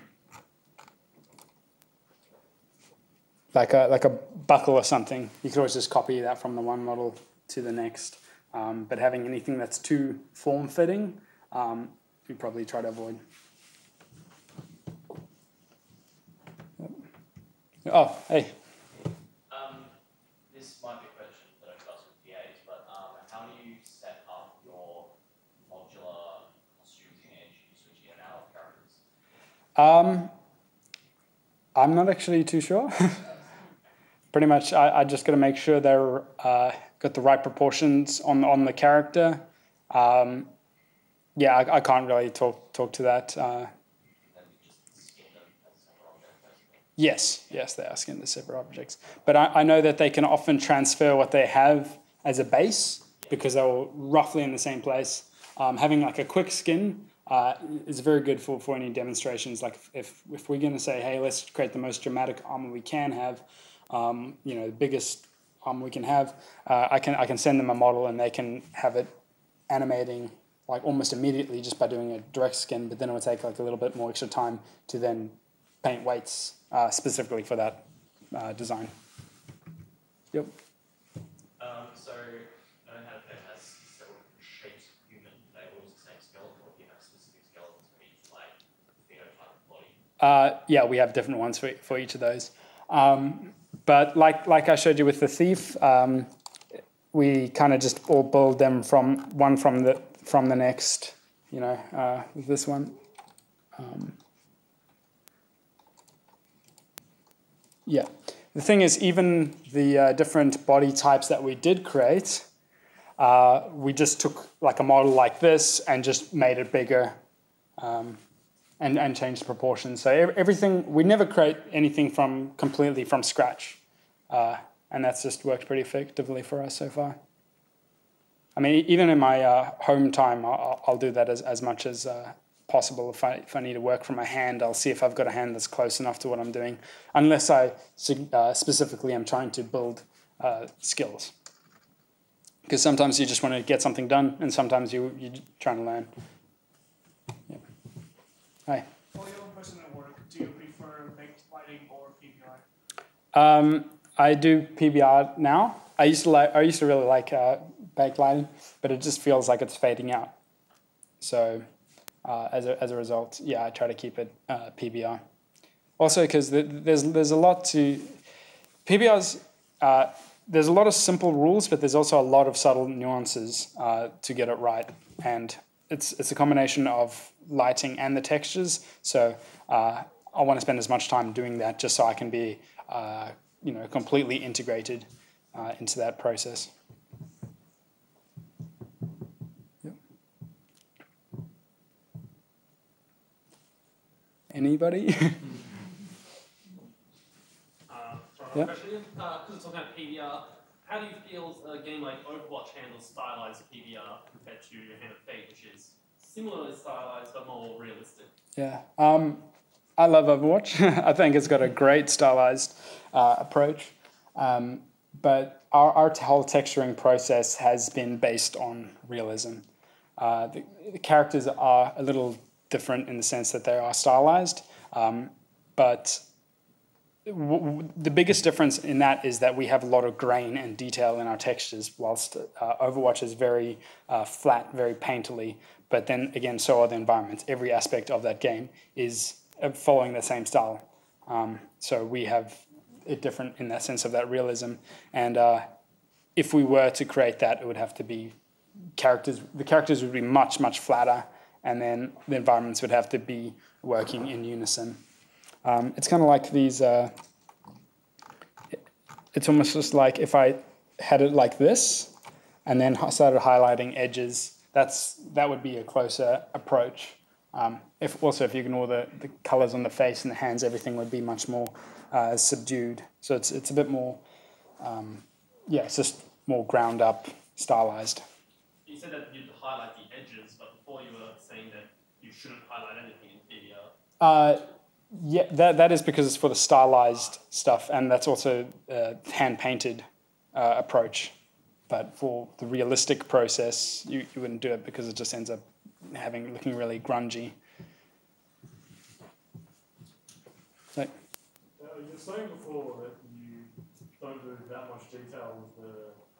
like a like a buckle or something, you could always just copy that from the one model to the next. Um, but having anything that's too form fitting, um, we probably try to avoid. Oh, hey. Um, this might be a question that I've asked with PAs, but um, how do you set up your modular costumes in Edge? You switch in and out of characters. Um, I'm not actually too sure. Pretty much, I, I just got to make sure they're uh, got the right proportions on on the character. Um, yeah, I, I can't really talk talk to that. Uh, yes, yes, they are skinned as separate objects, but I, I know that they can often transfer what they have as a base because they're all roughly in the same place. Um, having like a quick skin uh, is very good for, for any demonstrations. Like if, if we're going to say, hey, let's create the most dramatic armor we can have, um, you know, the biggest armor we can have, uh, I can I can send them a model and they can have it animating like almost immediately just by doing a direct skin. But then it would take like a little bit more extra time to then paint weights uh, specifically for that uh, design. Yep. Um, so, knowing how to has several different shapes of human, do they all use the same skeleton, or do you have specific skeletons for each, like, phenotype of body? Uh, yeah, we have different ones for, for each of those. Um, but like like I showed you with the thief, um, we kind of just all build them from one from the from the next. You know, uh, this one. Um, yeah, the thing is, even the uh, different body types that we did create, uh, we just took like a model like this and just made it bigger um, and, and changed the proportions. So everything, we never create anything from completely from scratch. Uh, and that's just worked pretty effectively for us so far. I mean, even in my uh, home time, I'll, I'll do that as, as much as uh, possible. If I, if I need to work from my hand, I'll see if I've got a hand that's close enough to what I'm doing, unless I uh, specifically am trying to build uh, skills. Because sometimes you just want to get something done, and sometimes you, you're trying to learn. Hi. For your personal work, do you prefer baked lighting or PBR? Um, I do PBR now. I used to like. I used to really like uh, baked lighting, but it just feels like it's fading out. So, uh, as a as a result, yeah, I try to keep it uh, PBR. Also, because the, there's there's a lot to PBRs. Uh, there's a lot of simple rules, but there's also a lot of subtle nuances uh, to get it right, and it's it's a combination of lighting and the textures. So uh, I want to spend as much time doing that just so I can be uh, you know completely integrated uh, into that process. Yep. Anybody? Uh, Yeah. How do you feel a game like Overwatch handles stylized PBR compared to your Hand of Fate, which is similarly stylized but more realistic? Yeah. Um, I love Overwatch. I think it's got a great stylized uh, approach. Um, but our, our whole texturing process has been based on realism. Uh, the, the characters are a little different in the sense that they are stylized, um, but the biggest difference in that is that we have a lot of grain and detail in our textures, whilst uh, Overwatch is very uh, flat, very painterly. But then again, so are the environments. Every aspect of that game is uh, following the same style. Um, so we have it different in that sense of that realism. And uh, if we were to create that, it would have to be characters. The characters would be much much flatter, and then the environments would have to be working in unison. Um, it's kind of like these. Uh, it's almost just like if I had it like this, and then started highlighting edges. That's that would be a closer approach. Um, if also if you ignore the, the colors on the face and the hands, everything would be much more uh, subdued. So it's it's a bit more, um, yeah, it's just more ground up, stylized. You said that you'd highlight the edges, but before you were saying that you shouldn't highlight anything in PBR. Uh, yeah, that, that is because it's for the stylized stuff, and that's also a hand painted uh, approach. But for the realistic process, you, you wouldn't do it because it just ends up having looking really grungy. So, Uh, you were saying before that you don't do that much detail with the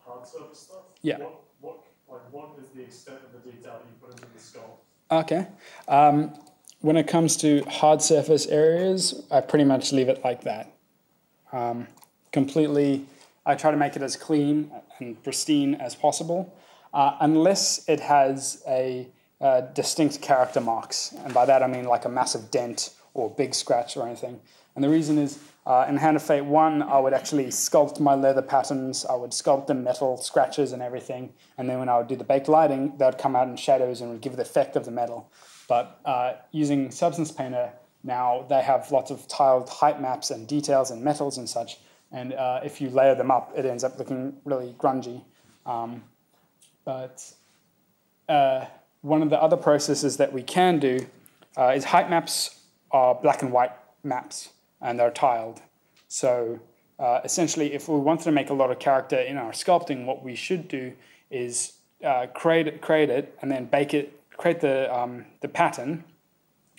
hard surface stuff. Yeah. What, what, like, what is the extent of the detail that you put into the skull? Okay. Um, when it comes to hard surface areas, I pretty much leave it like that. Um, completely, I try to make it as clean and pristine as possible, uh, unless it has a uh, distinct character marks. And by that I mean like a massive dent or big scratch or anything. And the reason is uh, in Hand of Fate 1, I would actually sculpt my leather patterns, I would sculpt the metal scratches and everything. And then when I would do the baked lighting, that would come out in shadows and would give the effect of the metal. But uh, using Substance Painter, now they have lots of tiled height maps and details and metals and such. And uh, if you layer them up, it ends up looking really grungy. Um, but uh, one of the other processes that we can do uh, is height maps are black and white maps and they're tiled. So uh, essentially, if we wanted to make a lot of character in our sculpting, what we should do is uh, create it, create it, and then bake it, create the um, the pattern,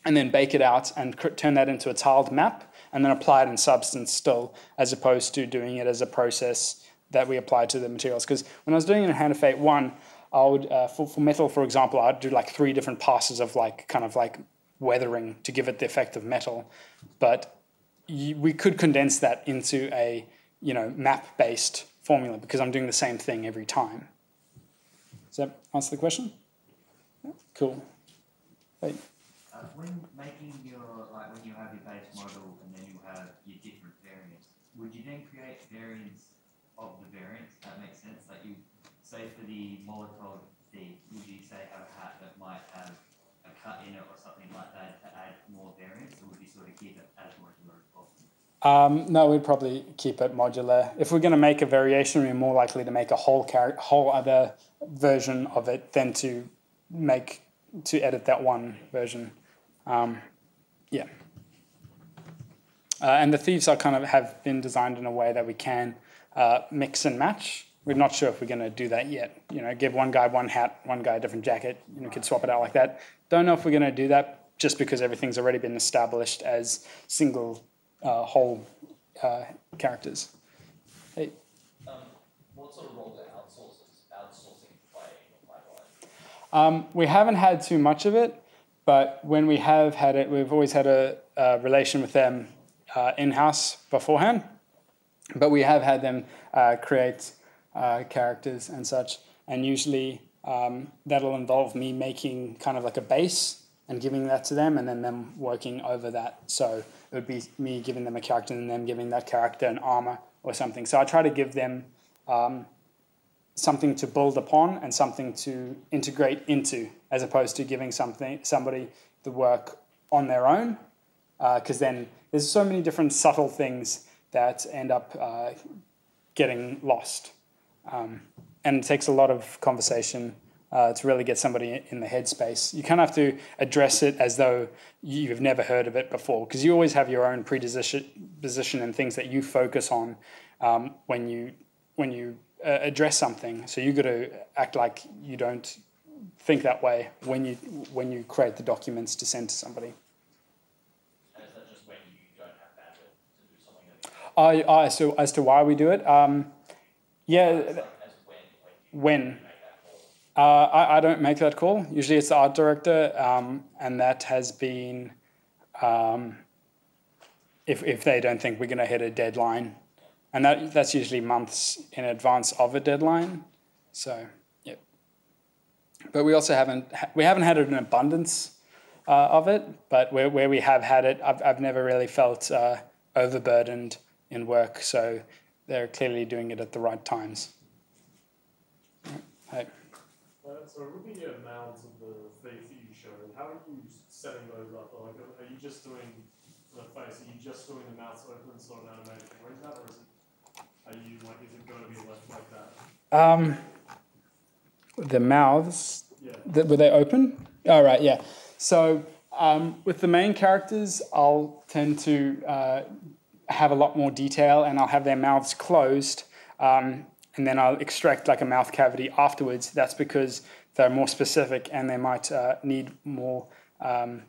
and then bake it out and turn that into a tiled map, and then apply it in substance still, as opposed to doing it as a process that we apply to the materials. Because when I was doing it in Hand of Fate one, I would uh, for, for metal, for example, I'd do like three different passes of like kind of like weathering to give it the effect of metal, but we could condense that into a you know map based formula because I'm doing the same thing every time. Does that answer the question? Cool. Hey. Uh, when making your, like when you have your base model and then you have your different variants, would you then create variants of the variants? That makes sense. Like you say for the Molotov thief, would you say have a hat that might have a cut in it or something like that to add more variants, or would you sort of keep it as modular as possible? Um, no, we'd probably keep it modular. If we're going to make a variation, we're more likely to make a whole whole other version of it than to make to edit that one version. Um, yeah. Uh, and the thieves are kind of have been designed in a way that we can uh, mix and match. We're not sure if we're going to do that yet. You know, give one guy one hat, one guy a different jacket. You know, could swap it out like that. Don't know if we're going to do that just because everything's already been established as single uh, whole uh, characters. Hey. Um, what sort of role do outsources, outsourcing play in your pipeline? Um, we haven't had too much of it, but when we have had it, we've always had a, a relation with them uh, in-house beforehand. But we have had them uh, create uh, characters and such, and usually um, that'll involve me making kind of like a base and giving that to them, and then them working over that. So it would be me giving them a character and them giving that character an armor or something. So I try to give them um, something to build upon and something to integrate into, as opposed to giving something somebody the work on their own, because uh, then there's so many different subtle things that end up uh, getting lost, um, and it takes a lot of conversation. Uh, to really get somebody in the headspace, you kind of have to address it as though you've never heard of it before, because you always have your own predisposition position and things that you focus on um, when you when you uh, address something. So you've got to act like you don't think that way when you when you create the documents to send to somebody. And is that just when you don't have bandwidth to do something I, I so as to why we do it, um, yeah, as when, when. you make that call? Uh, I, I don't make that call. Usually it's the art director, um, and that has been um, if, if they don't think we're going to hit a deadline. And that, that's usually months in advance of a deadline. So, yeah. But we also haven't, we haven't had an abundance uh, of it, but where, where we have had it, I've, I've never really felt uh, overburdened in work. So they're clearly doing it at the right times. Hey. Uh, so the uh, mounds of the thief that you showed, how are you setting those up? Like, are you just doing the face? Are you just doing the mouth open sort of animated like that, or is it? You like? Is it going to be left like that? Um, the mouths, Yeah. th- were they open? All right, yeah. So um, with the main characters, I'll tend to uh, have a lot more detail and I'll have their mouths closed. Um, and then I'll extract like a mouth cavity afterwards. That's because they're more specific and they might uh, need more um,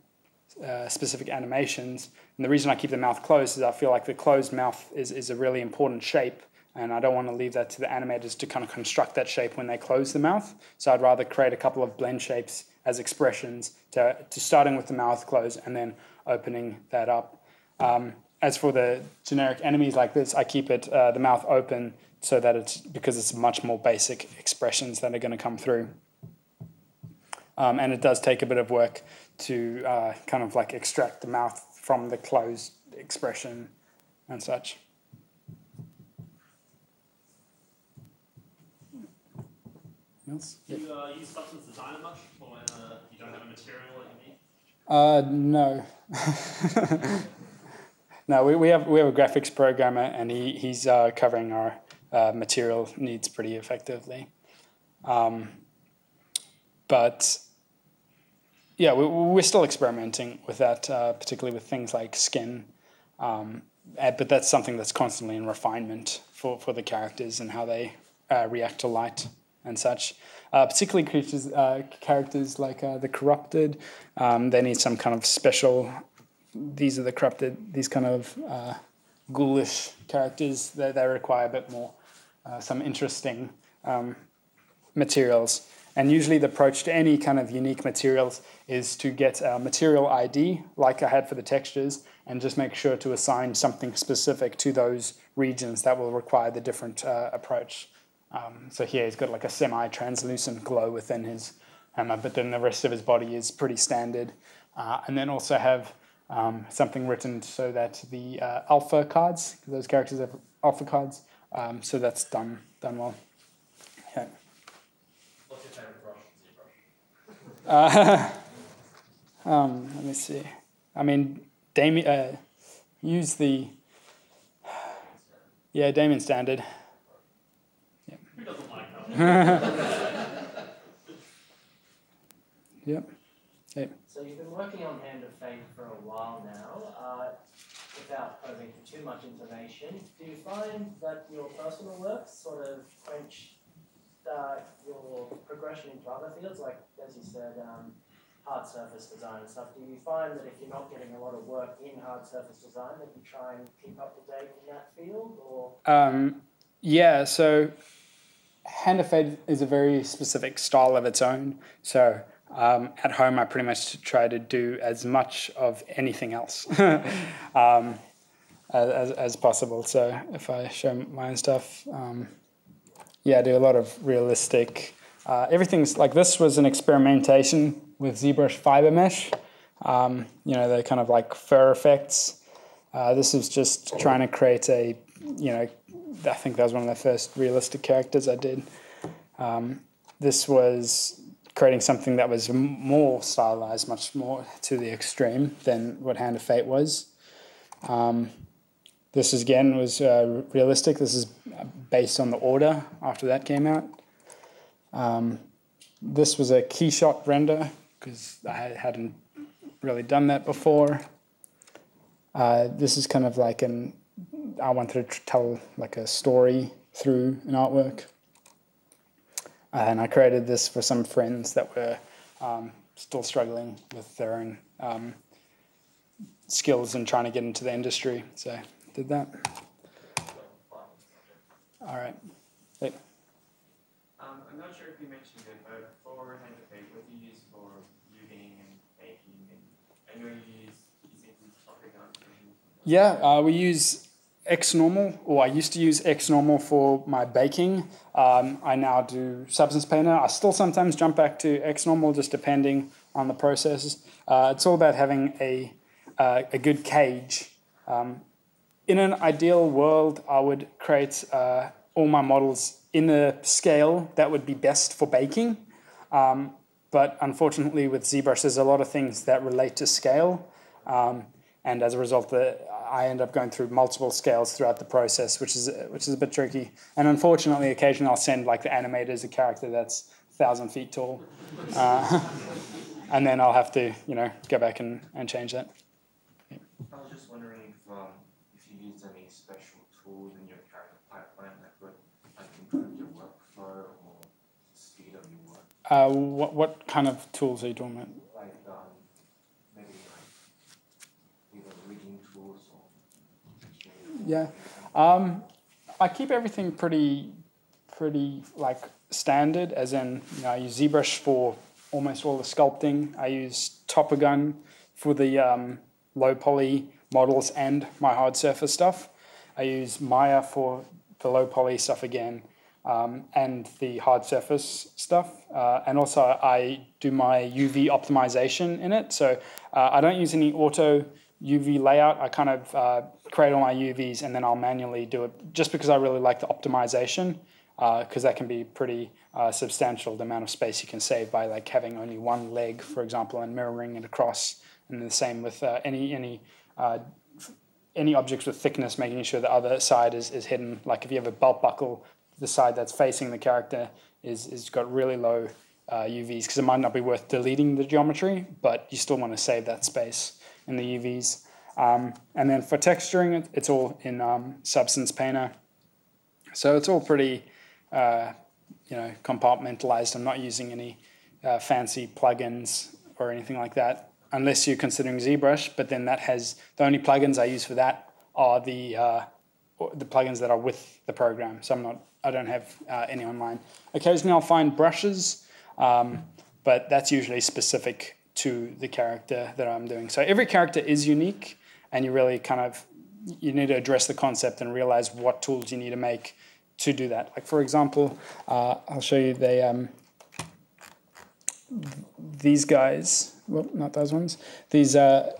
uh, specific animations. And the reason I keep the mouth closed is I feel like the closed mouth is, is a really important shape. And I don't want to leave that to the animators to kind of construct that shape when they close the mouth. So I'd rather create a couple of blend shapes as expressions to, to starting with the mouth closed and then opening that up. Um, as for the generic enemies like this, I keep it uh, the mouth open so that it's because it's much more basic expressions that are going to come through. Um, and it does take a bit of work to uh, kind of like extract the mouth from the closed expression and such. Else? Do you uh, use substance designer much for when uh, you don't have a material that you need? Uh, no. no, we, we have we have a graphics programmer, and he he's uh, covering our uh, material needs pretty effectively. Um, but yeah, we, we're still experimenting with that, uh, particularly with things like skin. Um, uh, but that's something that's constantly in refinement for, for the characters and how they uh, react to light and such. Uh, particularly creatures, uh, characters like uh, the corrupted, um, they need some kind of special. These are the corrupted. These kind of uh, ghoulish characters. They, they require a bit more, uh, some interesting um, materials. And usually, the approach to any kind of unique materials is to get a material ID, like I had for the textures, and just make sure to assign something specific to those regions that will require the different uh, approach. Um, so here he's got like a semi-translucent glow within his hammer, but then the rest of his body is pretty standard. Uh, and then also have um, something written so that the uh, alpha cards, those characters have alpha cards, um, so that's done done well. Yeah. What's your favorite brush? Uh, um, let me see. I mean, Damien, uh, use the yeah Damien standard. Who doesn't like that? Yep. Yep. So you've been working on Hand of Fate for a while now. Uh, without probing for too much information, do you find that your personal work sort of quench uh, your progression into other fields, like as you said, um, hard surface design and stuff? Do you find that if you're not getting a lot of work in hard surface design, that you try and keep up to date in that field, or Um, yeah, so Hand of Fate is a very specific style of its own. So um, at home, I pretty much try to do as much of anything else um, as, as possible. So if I show my own stuff, um, yeah, I do a lot of realistic. Uh, everything's like this was an experimentation with ZBrush fiber mesh. Um, you know, the kind of like fur effects. Uh, this is just trying to create a, you know, I think that was one of the first realistic characters I did. Um, this was creating something that was more stylized, much more to the extreme than what Hand of Fate was. Um, this is, again was uh, realistic. This is based on the order after that came out. Um, this was a KeyShot render because I hadn't really done that before. Uh, this is kind of like an I wanted to tell like a story through an artwork. And I created this for some friends that were um, still struggling with their own um, skills and trying to get into the industry. So I did that. All right. Hey. Um, I'm not sure if you mentioned it, but for hand of fate, what do you use for UVing and baking? And I know you use using Topogun. Yeah, uh, we use XNormal, or I used to use XNormal for my baking. Um, I now do Substance Painter. I still sometimes jump back to XNormal, just depending on the processes. Uh, it's all about having a, uh, a good cage. Um, in an ideal world, I would create uh, all my models in a scale that would be best for baking. Um, but unfortunately, with ZBrush, there's a lot of things that relate to scale. Um, and as a result, the, I end up going through multiple scales throughout the process, which is which is a bit tricky. And unfortunately, occasionally I'll send like the animators a character that's thousand feet tall, uh, and then I'll have to you know go back and, and change that. I was just wondering if, um, if you use any special tools in your character pipeline that would like improve your workflow or speed of your work. Uh, what what kind of tools are you talking about? Like um, maybe like either rigging tools or Yeah, um, I keep everything pretty, pretty like standard. As in, you know, I use ZBrush for almost all the sculpting. I use Topogun for the um, low poly models and my hard surface stuff. I use Maya for the low poly stuff again, um, and the hard surface stuff. Uh, and also, I do my UV optimization in it. So uh, I don't use any auto UV layout. I kind of uh, create all my UVs and then I'll manually do it just because I really like the optimization because that can be pretty uh, substantial the amount of space you can save by like having only one leg, for example, and mirroring it across. And the same with uh, any any uh, any objects with thickness, making sure the other side is, is hidden. Like if you have a belt buckle, the side that's facing the character is is got really low uh, UVs because it might not be worth deleting the geometry, but you still want to save that space in the UVs. Um, and then for texturing, it, it's all in um, Substance Painter. So it's all pretty, uh, you know, compartmentalized. I'm not using any uh, fancy plugins or anything like that, unless you're considering ZBrush. But then that has the only plugins I use for that are the uh, the plugins that are with the program. So I'm not, I don't have uh, any online. Occasionally I'll find brushes, um, but that's usually specific to the character that I'm doing. So every character is unique, and you really kind of you need to address the concept and realize what tools you need to make to do that. Like for example, uh, I'll show you the um, these guys. Well, not those ones. These uh,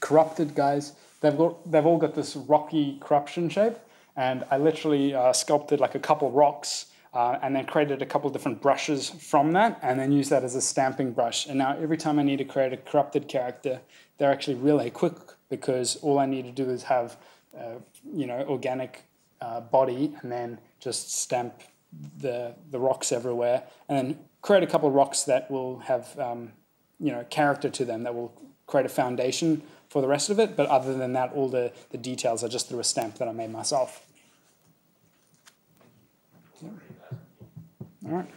corrupted guys. They've got they've all got this rocky corruption shape, and I literally uh, sculpted like a couple rocks. Uh, and then created a couple different brushes from that, and then used that as a stamping brush. And now every time I need to create a corrupted character, they're actually really quick because all I need to do is have, uh, you know, organic uh, body, and then just stamp the the rocks everywhere, and then create a couple rocks that will have, um, you know, character to them that will create a foundation for the rest of it. But other than that, all the the details are just through a stamp that I made myself. All right.